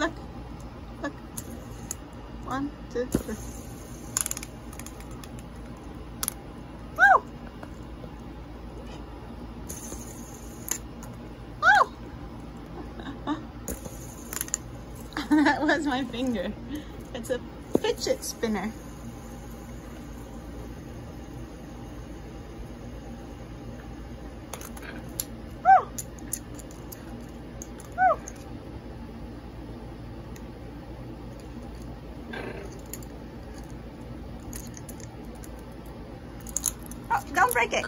look, look. One, two, three. That was my finger. It's a fidget spinner. Oh, don't break it.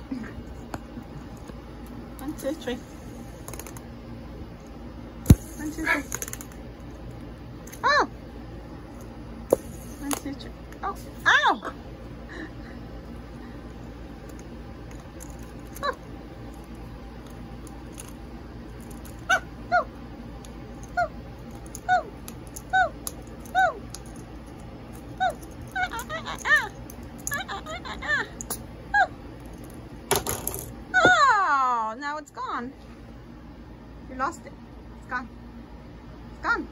One, two, three. One, two, three. Oh! One, two, three. Oh, ow! Oh. Oh, oh. Oh, oh, oh, oh. Oh. Ah, ah, ah, ah, ah. Ah, ah, ah, ah, ah. Oh. Oh, now it's gone. You lost it. It's gone. It's gone.